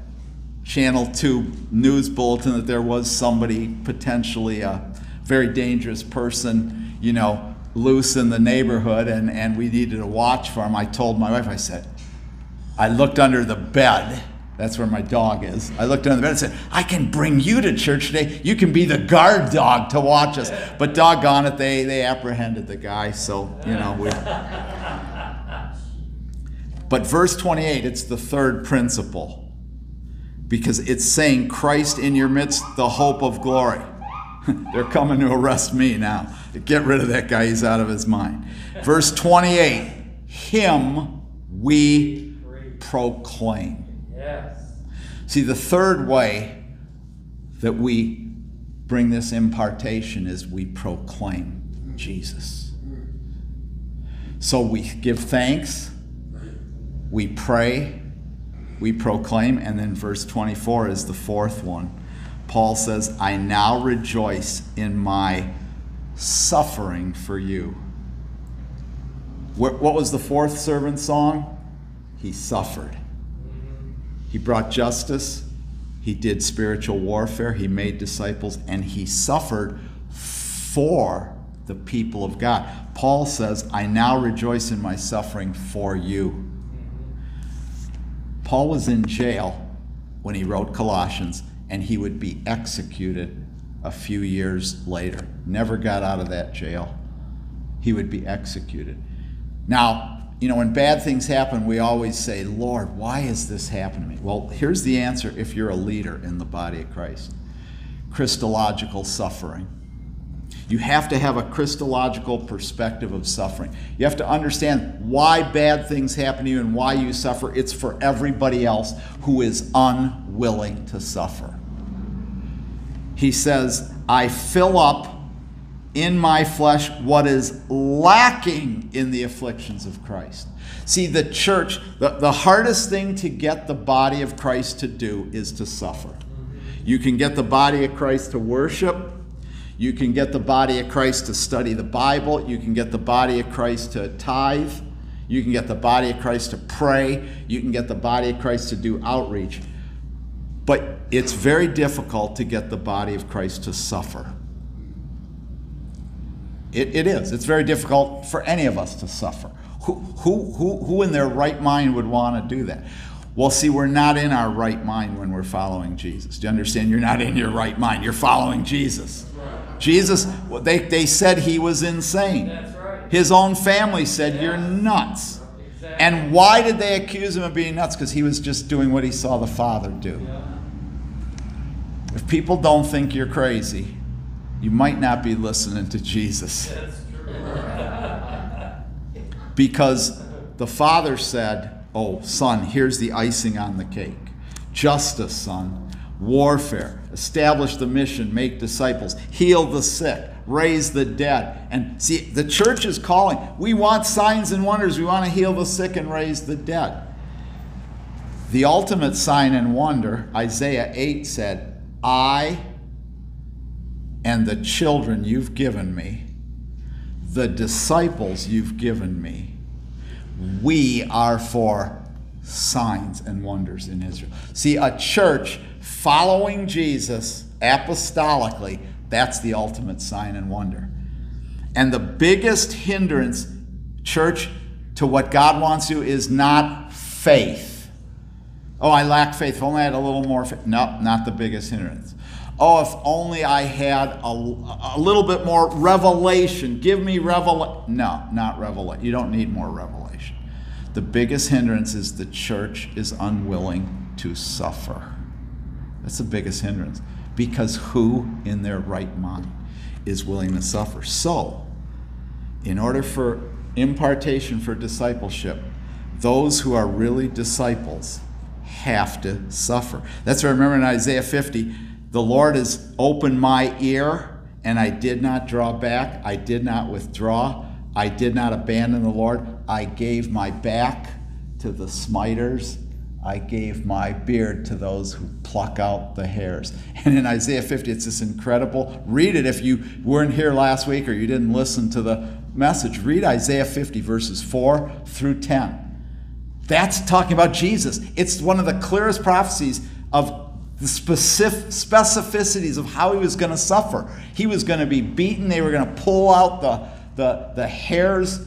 Channel 2 news bulletin that there was somebody, potentially a very dangerous person, you know, loose in the neighborhood and, and we needed a watch for him. I told my wife, I said, I looked under the bed. That's where my dog is. I looked under the bed and said, I can bring you to church today. You can be the guard dog to watch us. But doggone it, they, they apprehended the guy. So, you know, we. But verse 28, it's the third principle because it's saying Christ in your midst, the hope of glory. They're coming to arrest me now. Get rid of that guy, he's out of his mind. Verse 28, him we proclaim. Yes. See, the third way that we bring this impartation is we proclaim Jesus. So we give thanks, we pray, we proclaim, and then verse 24 is the fourth one. Paul says, I now rejoice in my suffering for you. What was the fourth servant song? He suffered. He brought justice. He did spiritual warfare. He made disciples and he suffered for the people of God. Paul says, I now rejoice in my suffering for you. Paul was in jail when he wrote Colossians and he would be executed a few years later. Never got out of that jail. He would be executed. Now, you know, when bad things happen, we always say, Lord, why is this happening to me? Well, here's the answer if you're a leader in the body of Christ Christological suffering. You have to have a Christological perspective of suffering. You have to understand why bad things happen to you and why you suffer. It's for everybody else who is unwilling to suffer. He says, I fill up in my flesh what is lacking in the afflictions of Christ. See, the church, the, the hardest thing to get the body of Christ to do is to suffer. You can get the body of Christ to worship. You can get the body of Christ to study the Bible. You can get the body of Christ to tithe. You can get the body of Christ to pray. You can get the body of Christ to do outreach. But it's very difficult to get the body of Christ to suffer. It, it is. It's very difficult for any of us to suffer. Who, who, who, who in their right mind would want to do that? Well, see, we're not in our right mind when we're following Jesus. Do you understand? You're not in your right mind. You're following Jesus. Jesus, they, they said he was insane. That's right. His own family said, You're nuts. Exactly. And why did they accuse him of being nuts? Because he was just doing what he saw the Father do. Yeah. If people don't think you're crazy, you might not be listening to Jesus. Because the Father said, Oh, son, here's the icing on the cake. Justice, son. Warfare. Establish the mission. Make disciples. Heal the sick. Raise the dead. And see, the church is calling. We want signs and wonders. We want to heal the sick and raise the dead. The ultimate sign and wonder, Isaiah 8 said, I and the children you've given me, the disciples you've given me, we are for signs and wonders in Israel. See, a church following Jesus apostolically, that's the ultimate sign and wonder. And the biggest hindrance, church, to what God wants you is not faith. Oh, I lack faith. If only I had a little more faith. No, not the biggest hindrance. Oh, if only I had a, a little bit more revelation. Give me revelation. No, not revelation. You don't need more revelation. The biggest hindrance is the church is unwilling to suffer. That's the biggest hindrance. Because who in their right mind is willing to suffer? So, in order for impartation for discipleship. Those who are really disciples have to suffer. That's what I remember in Isaiah 50. The Lord has opened my ear, and I did not draw back. I did not withdraw. I did not abandon the Lord. I gave my back to the smiters. I gave my beard to those who pluck out the hairs. And in Isaiah 50, it's this incredible. Read it if you weren't here last week or you didn't listen to the message. Read Isaiah 50, verses 4 through 10. That's talking about Jesus. It's one of the clearest prophecies of the specific specificities of how he was going to suffer. He was going to be beaten. They were going to pull out the, the, the hairs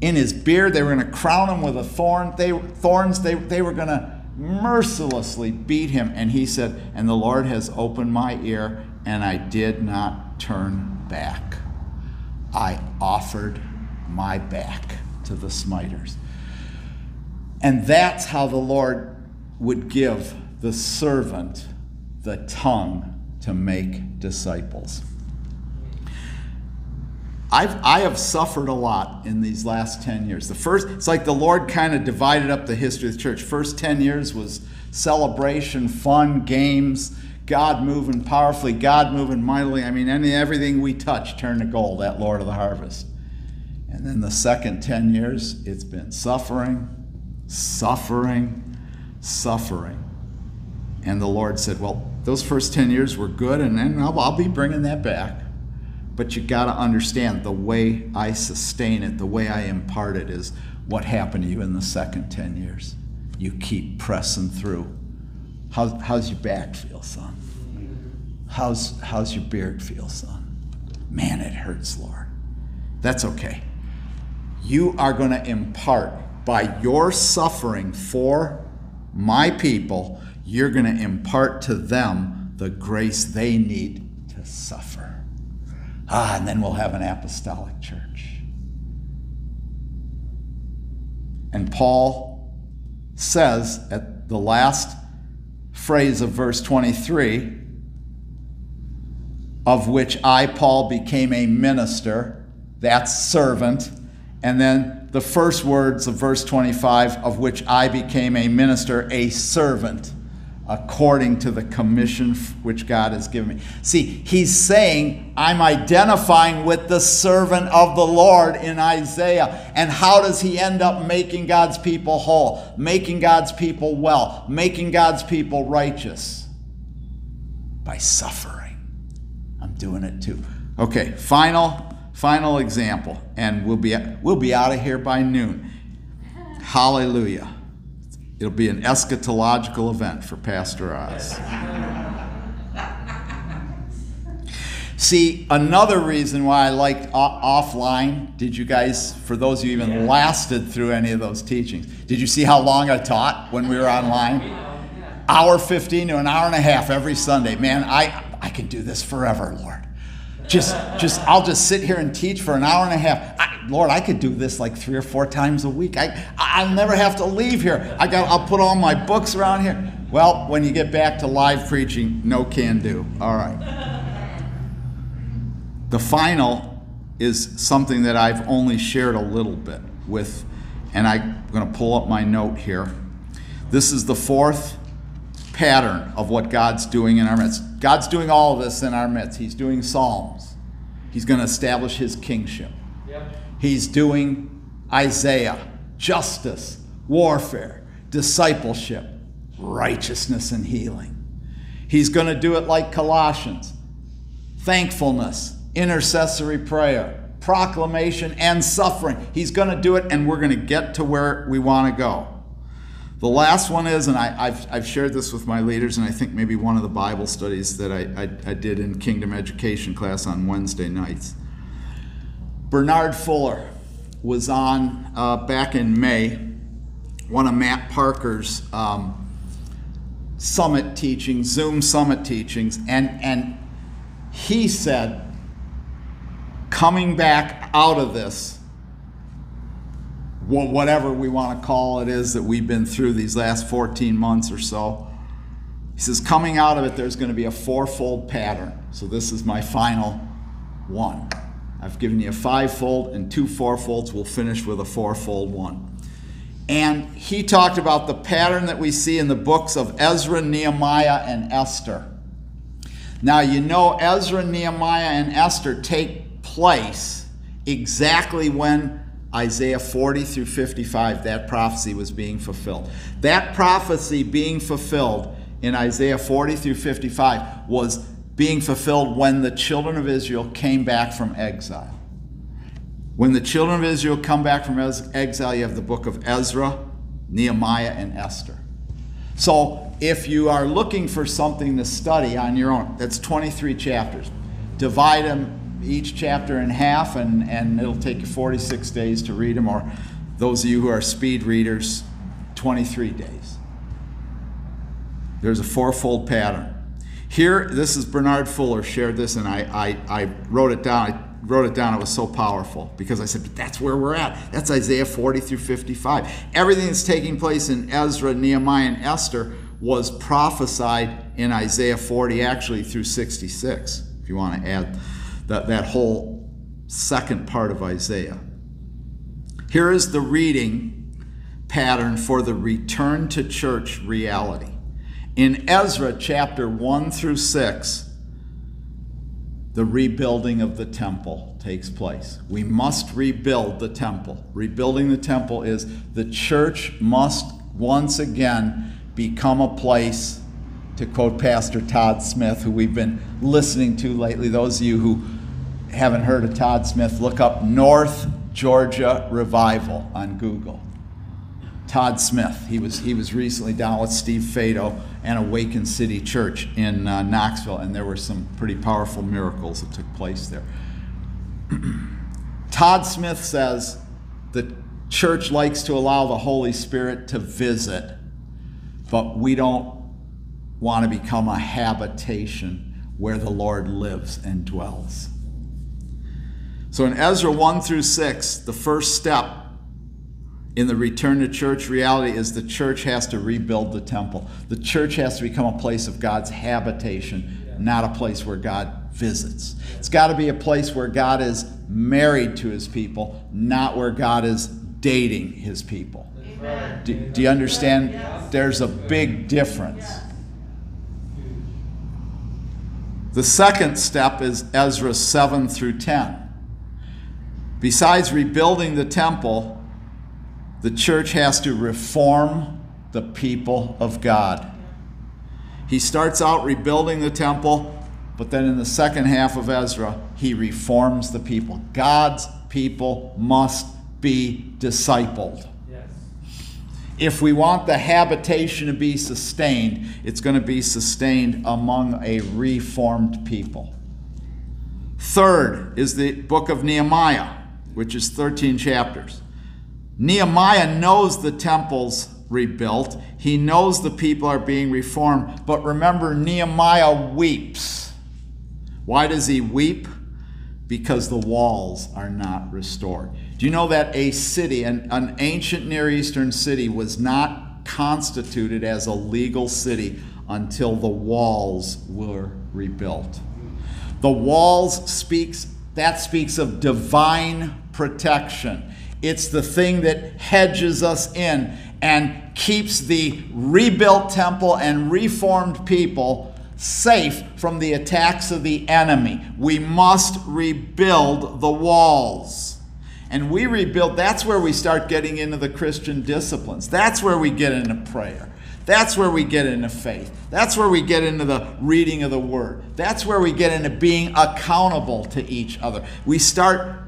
in his beard. They were going to crown him with a thorn. They, thorns. They, they were going to mercilessly beat him. And he said, And the Lord has opened my ear, and I did not turn back. I offered my back to the smiters. And that's how the Lord would give the servant the tongue to make disciples. I've, I have suffered a lot in these last 10 years. The first, it's like the Lord kind of divided up the history of the church. First 10 years was celebration, fun, games, God moving powerfully, God moving mightily. I mean, any, everything we touch turned to gold, that Lord of the harvest. And then the second 10 years, it's been suffering, suffering, suffering. And the Lord said, Well, those first 10 years were good, and then I'll, I'll be bringing that back. But you got to understand the way I sustain it, the way I impart it is what happened to you in the second 10 years. You keep pressing through. How's, how's your back feel, son? How's, how's your beard feel, son? Man, it hurts, Lord. That's okay. You are going to impart by your suffering for my people, you're going to impart to them the grace they need to suffer. Ah, and then we'll have an apostolic church. And Paul says at the last phrase of verse 23 of which I, Paul, became a minister, that's servant. And then the first words of verse 25 of which I became a minister, a servant according to the commission which God has given me. See, he's saying, I'm identifying with the servant of the Lord in Isaiah. And how does he end up making God's people whole, making God's people well, making God's people righteous? By suffering. I'm doing it too. Okay, final final example and we'll be we'll be out of here by noon. Hallelujah. It'll be an eschatological event for Pastor Oz. See, another reason why I liked offline, did you guys, for those of you even lasted through any of those teachings, did you see how long I taught when we were online? Hour 15 to an hour and a half every Sunday. Man, I, I can do this forever, Lord. Just, just, I'll just sit here and teach for an hour and a half. I, Lord, I could do this like three or four times a week. I, I'll never have to leave here. I got, I'll put all my books around here. Well, when you get back to live preaching, no can do. All right. The final is something that I've only shared a little bit with, and I'm going to pull up my note here. This is the fourth pattern of what God's doing in our midst. God's doing all of this in our midst. He's doing Psalms. He's going to establish his kingship. Yep. He's doing Isaiah, justice, warfare, discipleship, righteousness, and healing. He's going to do it like Colossians thankfulness, intercessory prayer, proclamation, and suffering. He's going to do it, and we're going to get to where we want to go. The last one is, and I, have I've shared this with my leaders, and I think maybe one of the Bible studies that I, I, I did in Kingdom Education class on Wednesday nights. Bernard Fuller was on uh, back in May, one of Matt Parker's um, summit teachings, Zoom summit teachings, and, and he said, coming back out of this, whatever we want to call it is that we've been through these last 14 months or so. He says, coming out of it, there's going to be a fourfold pattern. So this is my final one. I've given you a fivefold and two fourfolds. We'll finish with a fourfold one. And he talked about the pattern that we see in the books of Ezra, Nehemiah, and Esther. Now, you know, Ezra, Nehemiah, and Esther take place exactly when Isaiah 40 through 55, that prophecy was being fulfilled. That prophecy being fulfilled in Isaiah 40 through 55 was being fulfilled when the children of Israel came back from exile. When the children of Israel come back from exile, you have the book of Ezra, Nehemiah, and Esther. So if you are looking for something to study on your own, that's 23 chapters. Divide them each chapter in half, and, and it'll take you 46 days to read them, or those of you who are speed readers, 23 days. There's a fourfold pattern. Here, this is Bernard Fuller shared this, and I, I, I wrote it down. I wrote it down. It was so powerful because I said, but that's where we're at. That's Isaiah 40 through 55. Everything that's taking place in Ezra, Nehemiah, and Esther was prophesied in Isaiah 40, actually through 66, if you want to add that, that whole second part of Isaiah. Here is the reading pattern for the return to church reality. In Ezra chapter 1 through 6, the rebuilding of the temple takes place. We must rebuild the temple. Rebuilding the temple is the church must once again become a place, to quote Pastor Todd Smith, who we've been listening to lately. Those of you who haven't heard of Todd Smith, look up North Georgia Revival on Google. Todd Smith. He was he was recently down with Steve Fado and Awaken City Church in uh, Knoxville, and there were some pretty powerful miracles that took place there. Todd Smith says the church likes to allow the Holy Spirit to visit, but we don't want to become a habitation where the Lord lives and dwells. So in Ezra 1 through 6, the first step in the return to church reality is the church has to rebuild the temple. The church has to become a place of God's habitation, not a place where God visits. It's got to be a place where God is married to his people, not where God is dating his people. Do, do, you understand? There's a big difference. The second step is Ezra 7 through 10. Besides rebuilding the temple, the church has to reform the people of God. He starts out rebuilding the temple, but then in the second half of Ezra, he reforms the people. God's people must be discipled. Yes. If we want the habitation to be sustained, it's going to be sustained among a reformed people. Third is the book of Nehemiah, which is 13 chapters. Nehemiah knows the temple's rebuilt. He knows the people are being reformed. But remember, Nehemiah weeps. Why does he weep? Because the walls are not restored. Do you know that a city, an, an ancient Near Eastern city, was not constituted as a legal city until the walls were rebuilt? The walls speaks that speaks of divine protection. It's the thing that hedges us in and keeps the rebuilt temple and reformed people safe from the attacks of the enemy. We must rebuild the walls. And we rebuild, that's where we start getting into the Christian disciplines. That's where we get into prayer. That's where we get into faith. That's where we get into the reading of the Word. That's where we get into being accountable to each other. We start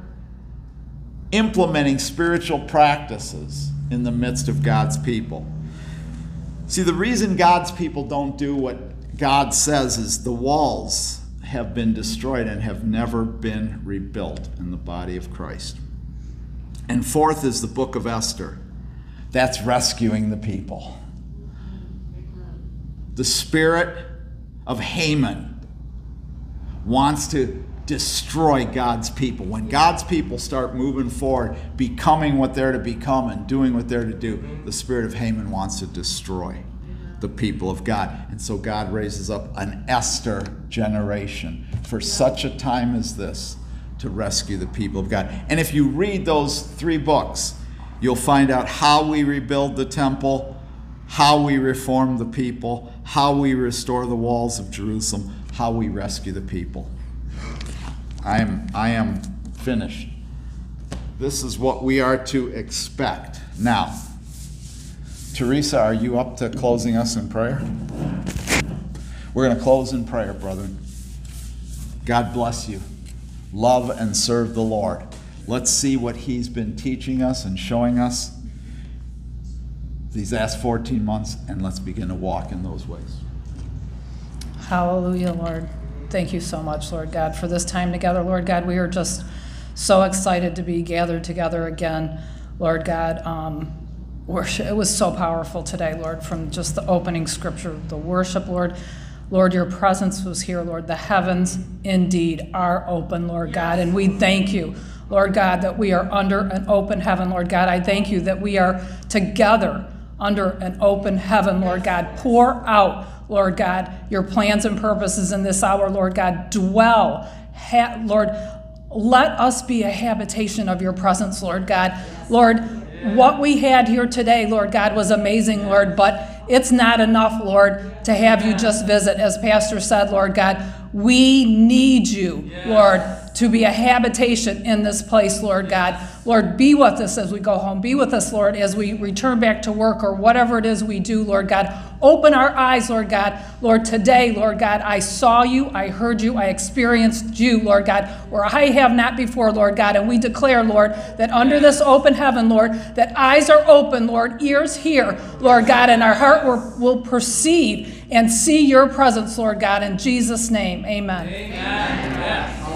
implementing spiritual practices in the midst of God's people. See, the reason God's people don't do what God says is the walls have been destroyed and have never been rebuilt in the body of Christ. And fourth is the book of Esther. That's rescuing the people. The spirit of Haman wants to destroy God's people. When God's people start moving forward, becoming what they're to become and doing what they're to do, the spirit of Haman wants to destroy the people of God. And so God raises up an Esther generation for such a time as this to rescue the people of God. And if you read those three books, you'll find out how we rebuild the temple, how we reform the people, how we restore the walls of Jerusalem, how we rescue the people. I am, I am finished. This is what we are to expect. Now, Teresa, are you up to closing us in prayer? We're going to close in prayer, brethren. God bless you. Love and serve the Lord. Let's see what He's been teaching us and showing us these last 14 months, and let's begin to walk in those ways. Hallelujah, Lord. Thank you so much, Lord God, for this time together. Lord God, we are just so excited to be gathered together again, Lord God. Um, worship, it was so powerful today, Lord, from just the opening scripture, the worship, Lord. Lord, your presence was here, Lord. The heavens indeed are open, Lord God, and we thank you. Lord God, that we are under an open heaven, Lord God. I thank you that we are together under an open heaven, Lord God. Pour out, Lord God, your plans and purposes in this hour, Lord God. Dwell, ha- Lord, let us be a habitation of your presence, Lord God. Lord, what we had here today, Lord God, was amazing, Lord, but it's not enough, Lord, to have you just visit. As Pastor said, Lord God, we need you, Lord, to be a habitation in this place, Lord God. Lord, be with us as we go home. Be with us, Lord, as we return back to work or whatever it is we do, Lord God. Open our eyes, Lord God. Lord, today, Lord God, I saw you, I heard you, I experienced you, Lord God, where I have not before, Lord God. And we declare, Lord, that under this open heaven, Lord, that eyes are open, Lord, ears hear, Lord God, and our heart will, will perceive and see your presence, Lord God. In Jesus' name, amen. Amen. Yes.